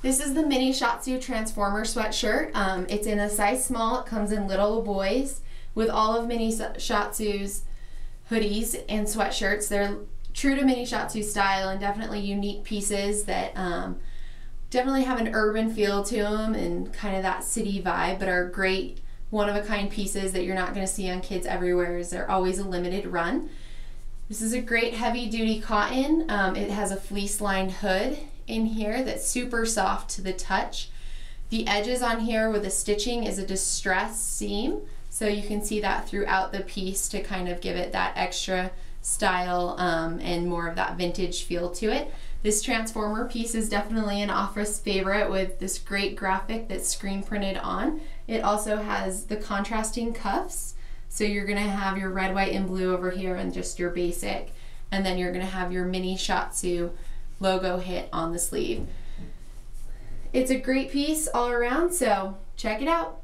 This is the mini Shatsu Transformer sweatshirt. Um, it's in a size small. It comes in little boys with all of mini Shatsu's hoodies and sweatshirts. They're true to mini Shatsu style and definitely unique pieces that um, definitely have an urban feel to them and kind of that city vibe, but are great one of a kind pieces that you're not going to see on kids everywhere. Is they're always a limited run. This is a great heavy duty cotton. Um, it has a fleece lined hood in here that's super soft to the touch. The edges on here with the stitching is a distress seam. So you can see that throughout the piece to kind of give it that extra style um, and more of that vintage feel to it. This transformer piece is definitely an office favorite with this great graphic that's screen printed on. It also has the contrasting cuffs. So you're gonna have your red, white, and blue over here and just your basic. And then you're gonna have your mini Shatsu logo hit on the sleeve. It's a great piece all around, so check it out.